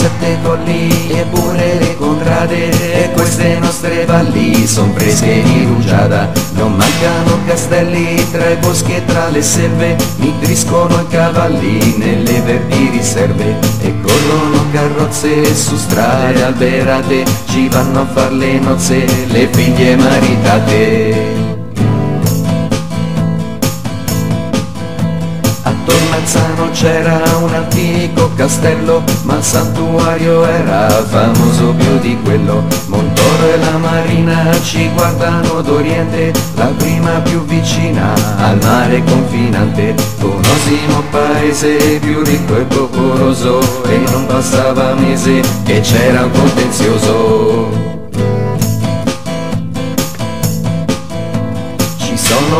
sette colli e pure le contrade. E queste nostre valli son fresche di rugiada. Non mancano castelli tra i boschi e tra le selve. Nitriscono i cavalli nelle verdi riserve. E corrono carrozze su strade alberate. Ci vanno a far le nozze le figlie maritate. C'era un antico castello, ma il santuario era famoso più di quello. Montoro e la marina ci guardano d'oriente, la prima più vicina al mare confinante. Conosimo paese più ricco e popoloso, e non passava mese che c'era un contenzioso.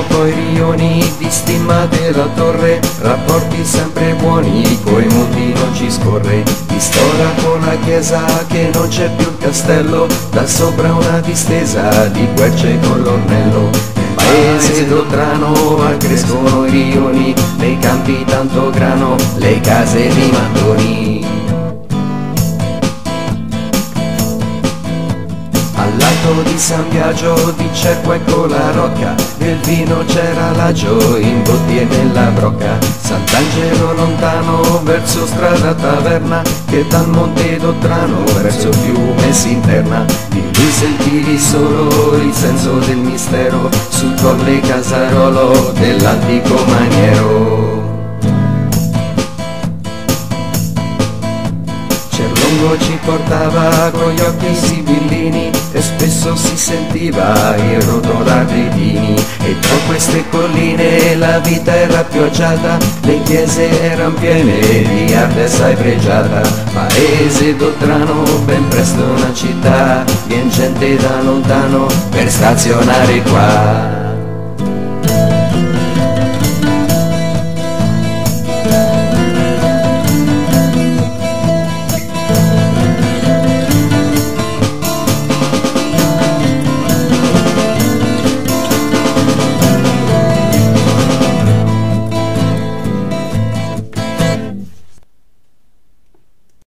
Sono poi rioni di stima della torre, rapporti sempre buoni, coi monti non ci scorre. Pistola con la chiesa che non c'è più il castello, da sopra una distesa di querce con l'ornello. Paese d'Oltrano accrescono i rioni, nei campi tanto grano, le case di mattoni. All'alto di San Biagio di Cerco ecco la rocca. Nel vino c'era l'agio in bottiglie nella brocca. Sant'Angelo lontano verso strada taverna Che dal Monte d'Ottrano verso il fiume si interna. Di lui sentivi solo il senso del mistero Sul colle Casarolo dell'antico maniero. Cerlongo ci portava con gli occhi sibillini e spesso si sentiva il rotolar dei dini e tra queste colline la vita era più agiata. Le chiese erano piene di arte assai pregiata. Paese d'Ottrano ben presto una città. Vien gente da lontano per stazionare qua